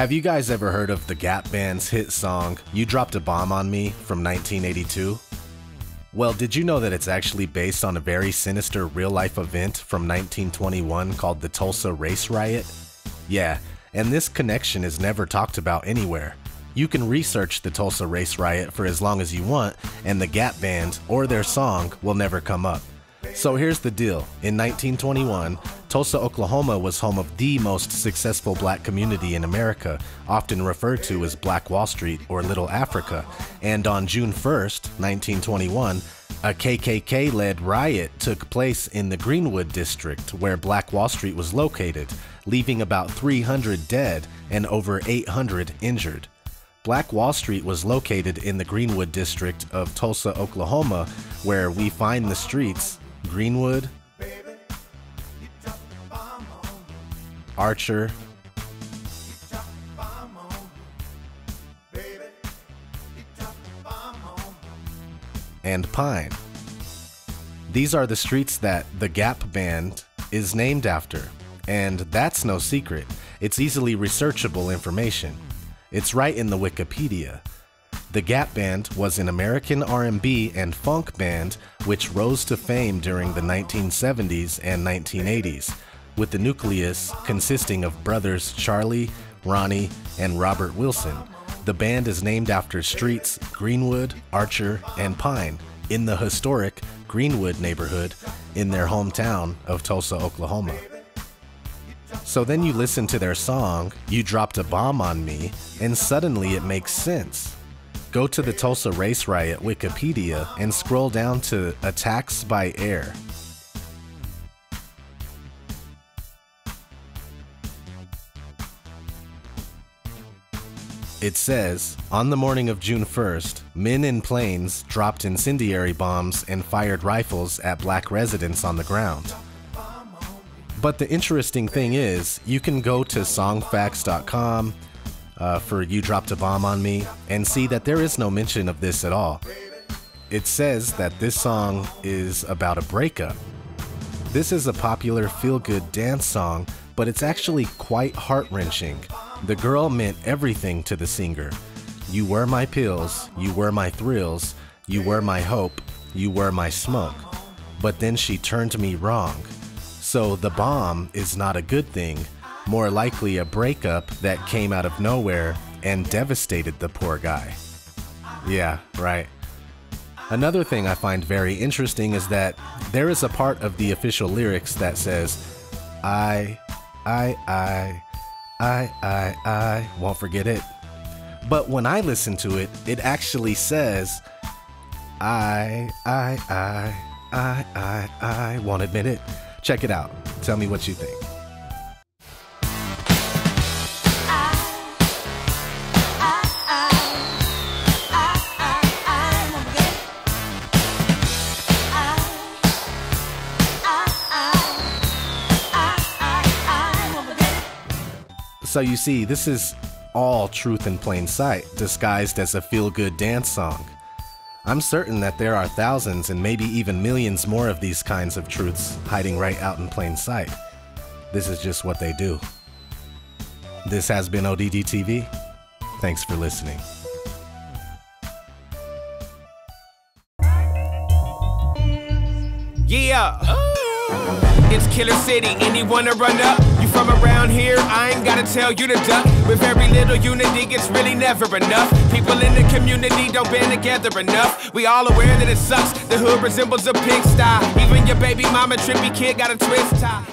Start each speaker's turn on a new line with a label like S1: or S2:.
S1: Have you guys ever heard of the Gap Band's hit song, You Dropped a Bomb on Me from 1982? Well, did you know that it's actually based on a very sinister real life event from 1921 called the Tulsa Race Riot? Yeah, and this connection is never talked about anywhere. You can research the Tulsa Race Riot for as long as you want, and the Gap Band or their song will never come up. So here's the deal. In 1921, Tulsa, Oklahoma was home of the most successful black community in America, often referred to as Black Wall Street or Little Africa. And on June 1st, 1921, a KKK led riot took place in the Greenwood district where Black Wall Street was located, leaving about 300 dead and over 800 injured. Black Wall Street was located in the Greenwood district of Tulsa, Oklahoma, where we find the streets Greenwood, Archer, and Pine. These are the streets that the Gap Band is named after, and that's no secret. It's easily researchable information. It's right in the Wikipedia. The Gap Band was an American R&B and funk band which rose to fame during the 1970s and 1980s, with the nucleus consisting of brothers Charlie, Ronnie, and Robert Wilson. The band is named after streets Greenwood, Archer, and Pine in the historic Greenwood neighborhood in their hometown of Tulsa, Oklahoma. So then you listen to their song, You Dropped a Bomb on Me, and suddenly it makes sense. Go to the Tulsa Race Riot Wikipedia and scroll down to Attacks by Air. It says, on the morning of June 1st, men in planes dropped incendiary bombs and fired rifles at black residents on the ground. But the interesting thing is, you can go to songfacts.com, uh, for You Dropped a Bomb on Me and see that there is no mention of this at all. It says that this song is about a breakup. This is a popular feel good dance song, but it's actually quite heart wrenching. The girl meant everything to the singer. You were my pills, you were my thrills, you were my hope, you were my smoke. But then she turned me wrong. So the bomb is not a good thing, more likely a breakup that came out of nowhere and devastated the poor guy. Yeah, right. Another thing I find very interesting is that there is a part of the official lyrics that says, I, I, I, I, I, I, won't forget it. But when I listen to it, it actually says, I, I, I, I, I, I, won't admit it. Check it out. Tell me what you think. So you see, this is all truth in plain sight, disguised as a feel good dance song. I'm certain that there are thousands and maybe even millions more of these kinds of truths hiding right out in plain sight. This is just what they do. This has been ODD TV. Thanks for listening.
S2: Yeah. Oh. It's Killer City. Anyone to run up? You from around here, I ain't gotta tell you to duck. With every little unity, it's really never enough. People in the community don't band together enough. We all aware that it sucks. The hood resembles a pigsty. Even your baby mama trippy kid got a twist tie.